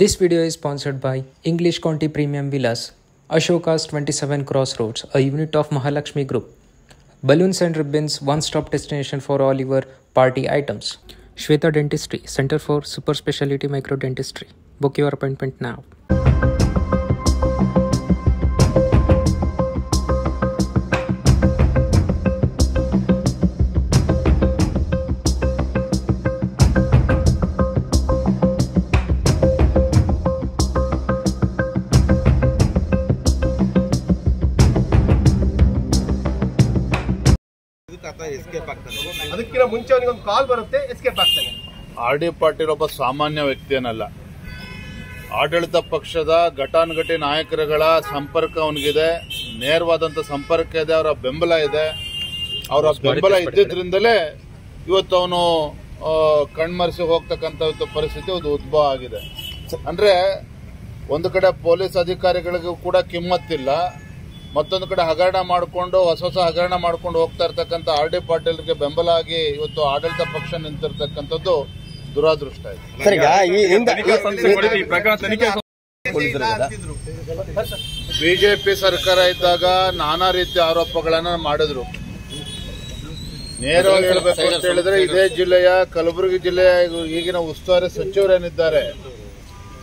This video is sponsored by English County Premium Villas, Ashoka's 27 Crossroads, a unit of Mahalakshmi Group. Balloons and ribbons, one stop destination for all your party items. Shweta Dentistry, Center for Super Speciality Micro Dentistry. Book your appointment now. Escape ಆಗ್ತಾನೆ ಅದಕ್ಕಿಂತ ಮುಂಚೆ ಅವನಿಗೆ ಒಂದು ಕಾಲ್ ಬರುತ್ತೆ escape ಆಗ್ತಾನೆ R D Patil ಒಬ್ಬ ಸಾಮಾನ್ಯ ವ್ಯಕ್ತಿಯನ್ನಲ್ಲ ಆಡಳಿತ ಪಕ್ಷದ ಘಟಾನುಘಟಿ ನಾಯಕರುಗಳ ಸಂಪರ್ಕ ಅವನಿಗಿದೆ. ನೇರವಾದಂತ ಸಂಪರ್ಕ ಇದೆ ಅವರ ಬೆಂಬಲ ಇದೆ. ಅವರ ಬೆಂಬಲ ಇದ್ದಿದ್ರಿಂದಲೇ ಇವತ್ತು ಅವನು ಕಣ್ಮರೆಸಿ ಹೋಗ್ತಕ್ಕಂಥ ಪರಿಸ್ಥಿತಿ ಒಂದು ಉದ್ಭವ ಆಗಿದೆ. ಅಂದ್ರೆ ಒಂದು ಕಡೆ ಪೊಲೀಸ್ ಅಧಿಕಾರಿಗಳಿಗೂ ಕೂಡ ಕಿಮ್ಮತ್ತಿಲ್ಲ. ಮತ್ತೊಂದು ಕಡೆ ಹಗರಣ ಮಾಡಿಕೊಂಡು ಹೊಸ ಹೊಸ ಹಗರಣ ಮಾಡ್ಕೊಂಡು ಹೋಗ್ತಾ ಇರ್ತಕ್ಕಂಥ ಆರ್ ಡಿ ಪಾಟೀಲ್ಗೆ ಬೆಂಬಲ ಆಗಿ ಇವತ್ತು ಆಡಳಿತ ಪಕ್ಷ ನಿಂತಿರ್ತಕ್ಕಂಥದ್ದು ದುರಾದೃಷ್ಟ ಇದೆ. ಸರ್ ಈಗ ಈ ಹಿಂದೆ ಬಿಜೆಪಿ ಸರ್ಕಾರ ಇದ್ದಾಗ ನಾನಾ ರೀತಿಯ ಆರೋಪಗಳನ್ನ ಮಾಡಿದ್ರು. ನೇರವಾಗಿ ಹೇಳಬೇಕು ಅಂತ ಹೇಳಿದ್ರೆ ಇದೇ ಜಿಲ್ಲೆಯ ಕಲಬುರಗಿ ಜಿಲ್ಲೆಯ ಈಗಿನ ಉಸ್ತುವಾರಿ ಸಚಿವರೇನಿದ್ದಾರೆ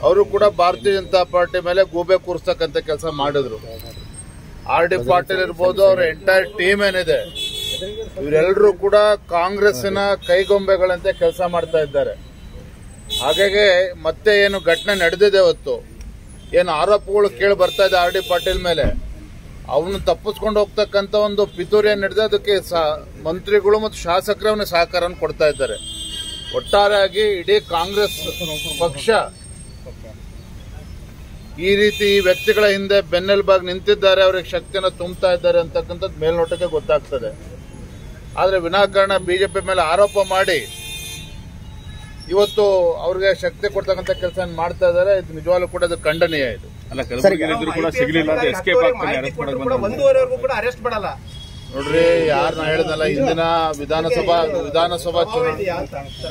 ಅವರು ಕೂಡ ಭಾರತೀಯ ಜನತಾ ಪಾರ್ಟಿ ಮೇಲೆ ಗೂಬೆ ಕೂರಿಸ್ತಕ್ಕಂಥ ಕೆಲಸ ಮಾಡಿದ್ರು. ಆರ್ ಡಿ ಪಾಟೀಲ್ ಇರ್ಬೋದು, ಅವ್ರ ಎಂಟೈರ್ ಟೀಮ್ ಏನಿದೆ. ಇವರೆಲ್ಲರೂ ಕೂಡ ಕಾಂಗ್ರೆಸ್ಸಿನ ಕೈಗೊಂಬೆಗಳಂತೆ ಕೆಲಸ ಮಾಡ್ತಾ ಇದ್ದಾರೆ. ಹಾಗಾಗಿ ಮತ್ತೆ ಏನು ಘಟನೆ ನಡೆದಿದೆ ಇವತ್ತು ಏನು ಆರೋಪಗಳು ಕೇಳಿ ಬರ್ತಾ ಇದೆ ಆರ್ ಡಿ ಪಾಟೀಲ್ ಮೇಲೆ. ಅವನು ತಪ್ಪಿಸ್ಕೊಂಡು ಹೋಗ್ತಕ್ಕಂಥ ಒಂದು ಪಿತೂರಿ ಏನ್ ನಡೆದಿದೆ, ಅದಕ್ಕೆ ಮಂತ್ರಿಗಳು ಮತ್ತು ಶಾಸಕರವನ್ನ ಸಹಕಾರ ಕೊಡ್ತಾ ಇದ್ದಾರೆ. ಒಟ್ಟಾರೆಯಾಗಿ ಇಡೀ ಕಾಂಗ್ರೆಸ್ ಪಕ್ಷ ಈ ರೀತಿ ಈ ವ್ಯಕ್ತಿಗಳ ಹಿಂದೆ ಬೆನ್ನೆಲುಬಾಗಿ ನಿಂತಿದ್ದಾರೆ ಅವರಿಗೆ ಶಕ್ತಿಯನ್ನು ತುಂಬುತ್ತಾ ಇದ್ದಾರೆ ಅಂತಕ್ಕಂಥದ್ದು ಮೇಲ್ನೋಟಕ್ಕೆ ಗೊತ್ತಾಗ್ತದೆ. ಆದರೆ ವಿನಾಕಾರಣ ಬಿಜೆಪಿ ಮೇಲೆ ಆರೋಪ ಮಾಡಿ ಇವತ್ತು ಅವ್ರಿಗೆ ಶಕ್ತಿ ಕೊಡ್ತಕ್ಕಂಥ ಕೆಲಸ ಮಾಡ್ತಾ ಇದ್ದಾರೆ. ಇದು ನಿಜವಾಗ್ಲೂ ಕೂಡ ಅದು ಖಂಡನೀಯ ಇದು. ಅಲ್ಲ ಯಾರು ನೋಡ್ರಿ ಯಾರನ್ನ ಹೇಳಿದ್ನಲ್ಲ ಇಂದಿನ ವಿಧಾನಸಭಾ ವಿಧಾನಸಭಾ ಚುನಾವಣೆ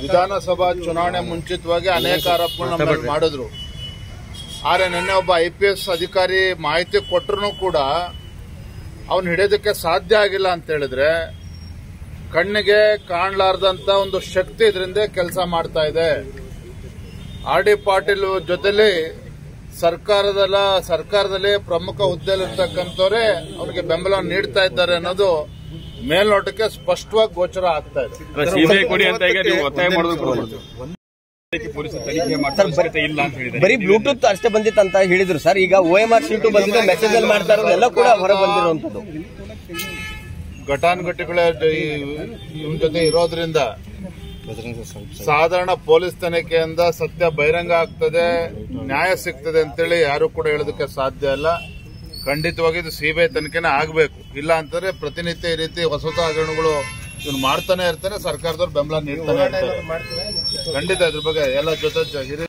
ವಿಧಾನಸಭಾ ಚುನಾವಣೆ ಮುಂಚಿತವಾಗಿ ಅನೇಕ ಆರೋಪಗಳನ್ನ ಮಾಡಿದ್ರು. ಆದ್ರೆ ನಿನ್ನೆ ಒಬ್ಬ ಐ ಪಿ ಎಸ್ ಅಧಿಕಾರಿ ಮಾಹಿತಿ ಕೊಟ್ಟರು ಕೂಡ ಅವನು ಹಿಡಿಯೋದಕ್ಕೆ ಸಾಧ್ಯ ಆಗಿಲ್ಲ ಅಂತ ಹೇಳಿದ್ರೆ ಕಣ್ಣಿಗೆ ಕಾಣಲಾರ್ದಂತ ಒಂದು ಶಕ್ತಿ ಇದರಿಂದ ಕೆಲಸ ಮಾಡ್ತಾ ಇದೆ. ಆರ್ ಡಿ ಪಾಟೀಲ್ ಜೊತೆಲಿ ಸರ್ಕಾರದಲ್ಲ ಸರ್ಕಾರದಲ್ಲಿ ಪ್ರಮುಖ ಹುದ್ದೆಯಲ್ಲಿರ್ತಕ್ಕಂಥವರೇ ಅವ್ರಿಗೆ ಬೆಂಬಲ ನೀಡ್ತಾ ಇದ್ದಾರೆ ಅನ್ನೋದು ಮೇಲ್ನೋಟಕ್ಕೆ ಸ್ಪಷ್ಟವಾಗಿ ಗೋಚರ ಆಗ್ತಾ ಇದೆ. ಬರೀ ಬ್ಲೂಟೂತ್ ಅಷ್ಟೇ ಬಂದಿತ್ತು ಅಂತ ಹೇಳಿದ್ರು ಸರ್. ಈಗ ಓ ಎಂ ಆರ್ ಸೀಟು ಬಂದಿದೆ ಮೆಸೇಜ್ ಅಲ್ಲಿ ಮಾಡ್ತಾ ಇರೋದೆಲ್ಲ ಕೂಡ ಹೊರ ಬಂದಿರುವಂತದ್ದು ಘಟಾನುಘಟಿಗಳ ಇವ್ನ ಜೊತೆ ಇರೋದ್ರಿಂದ ಸಾಧಾರಣ ಪೊಲೀಸ್ ತನಿಖೆಯಿಂದ ಸತ್ಯ ಬಹಿರಂಗ ಆಗ್ತದೆ ನ್ಯಾಯ ಸಿಗ್ತದೆ ಅಂತೇಳಿ ಯಾರು ಕೂಡ ಹೇಳೋದಕ್ಕೆ ಸಾಧ್ಯ ಇಲ್ಲ. ಖಂಡಿತವಾಗಿ ಇದು ಸಿಬಿಐ ತನಿಖೆನೇ ಆಗಬೇಕು. ಇಲ್ಲ ಅಂತಂದ್ರೆ ಪ್ರತಿನಿತ್ಯ ಈ ರೀತಿ ಹೊಸ ಹೊಸ ಹಗರಣಗಳು ಇವ್ನು ಮಾಡ್ತಾನೆ ಇರ್ತಾನೆ ಸರ್ಕಾರದವ್ರು ಬೆಂಬಲ ನೀಡ್ತಾನೆ ಇರ್ತಾರೆ. ಖಂಡಿತ ಇದ್ರ ಬಗ್ಗೆ ಎಲ್ಲ ಜೊತೆ ಹಿರಿಯ